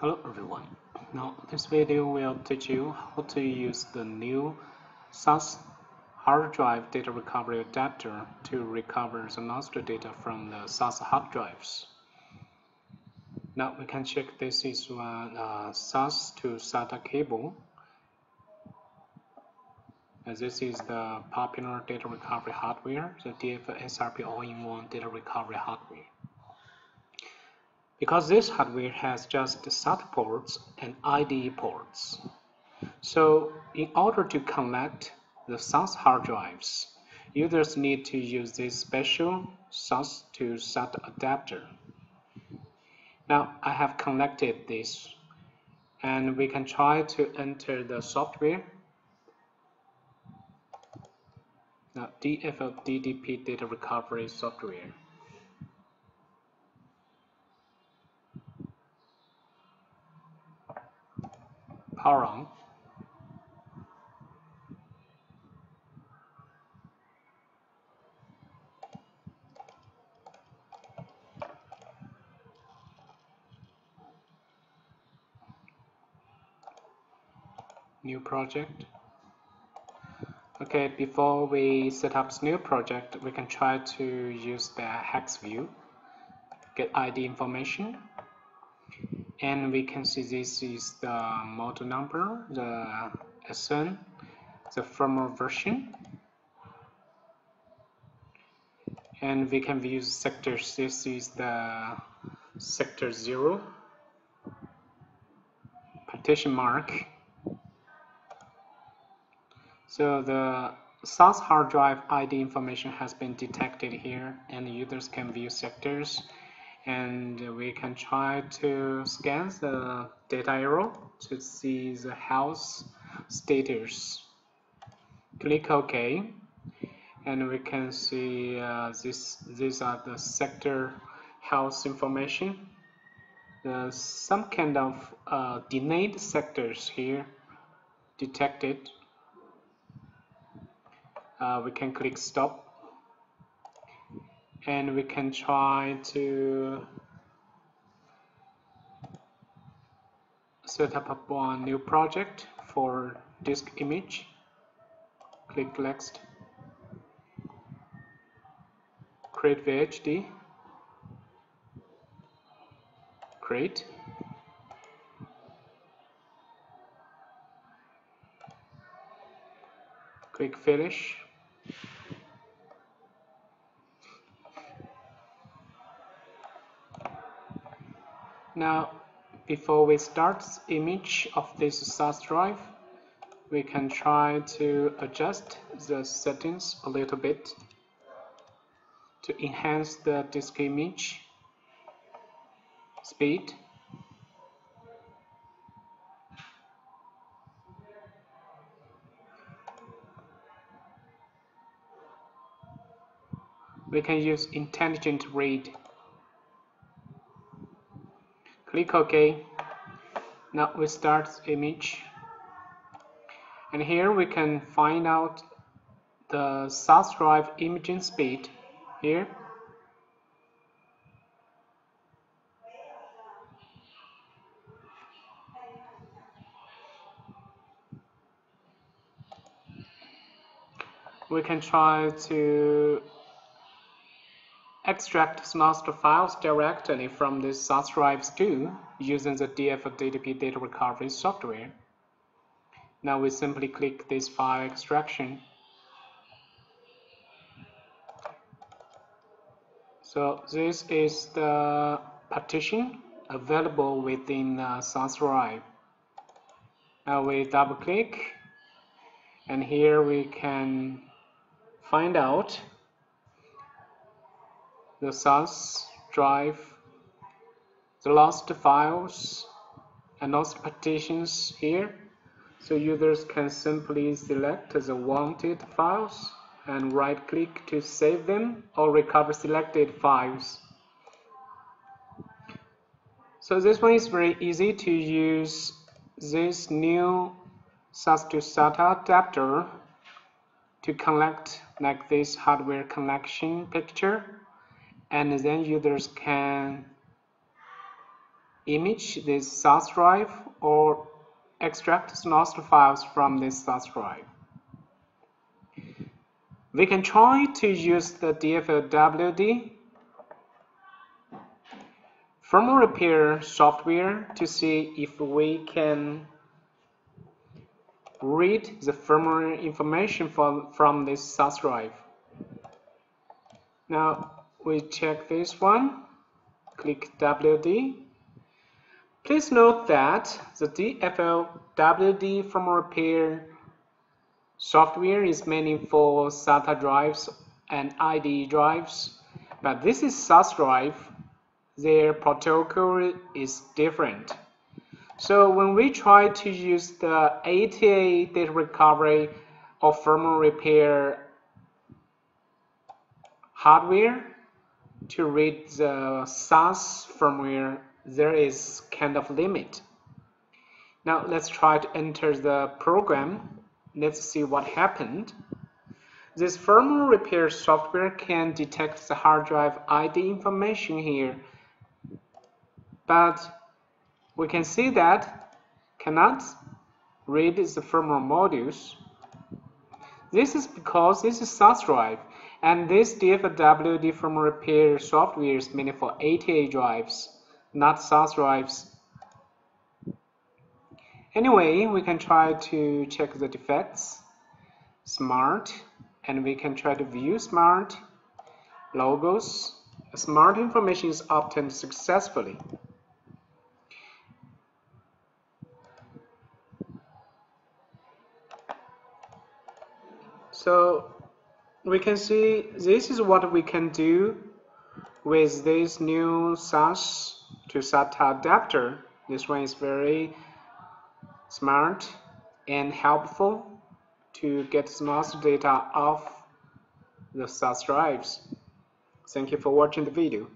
Hello everyone. Now this video will teach you how to use the new SAS hard drive data recovery adapter to recover the lost data from the SAS hard drives. Now we can check this is one uh, SAS to SATA cable. And this is the popular data recovery hardware, the DFSRP all-in-one data recovery hardware. Because this hardware has just SATA ports and IDE ports. So in order to connect the SAS hard drives, users need to use this special SAS to SATA adapter. Now I have connected this and we can try to enter the software. Now DFL DDP data recovery software. On. New project. Okay, before we set up new project, we can try to use the hex view, get ID information, and we can see this is the model number, the SN, the firmware version, and we can view sectors. This is the sector 0, partition mark. So the SAS hard drive ID information has been detected here and users can view sectors and we can try to scan the data arrow to see the health status. Click OK and we can see uh, this these are the sector health information. Some kind of uh, denied sectors here detected. Uh, we can click stop and we can try to set up a new project for disk image. Click next. Create VHD create. Click finish Now, before we start image of this SAS drive, we can try to adjust the settings a little bit to enhance the disk image speed. We can use intelligent read click OK. Now we start image. And here we can find out the SAS drive imaging speed here. We can try to extract master files directly from the SAS drives too using the DFDDP data recovery software. Now we simply click this file extraction. So this is the partition available within the SAS drive. Now we double click and here we can find out the SAS drive, the lost files, and lost partitions here. So users can simply select the wanted files and right click to save them or recover selected files. So this one is very easy to use this new SAS to SATA adapter to collect like this hardware connection picture and then users can image this SAS drive or extract SNOS files from this SAS drive. We can try to use the DFLWD firmware repair software to see if we can read the firmware information from, from this SAS drive. Now we check this one, click WD. Please note that the DFLWD firmware repair software is mainly for SATA drives and IDE drives, but this is SAS drive. Their protocol is different. So when we try to use the ATA data recovery or firmware repair hardware to read the SAS firmware, there is kind of limit. Now let's try to enter the program. Let's see what happened. This firmware repair software can detect the hard drive ID information here, but we can see that cannot read the firmware modules. This is because this is SAS drive and this DFLWD firmware repair software is meant for ATA drives, not SAS drives. Anyway, we can try to check the defects, smart, and we can try to view smart, logos. Smart information is obtained successfully. So we can see this is what we can do with this new SAS to SATA adapter. This one is very smart and helpful to get SMOS data off the SAS drives. Thank you for watching the video.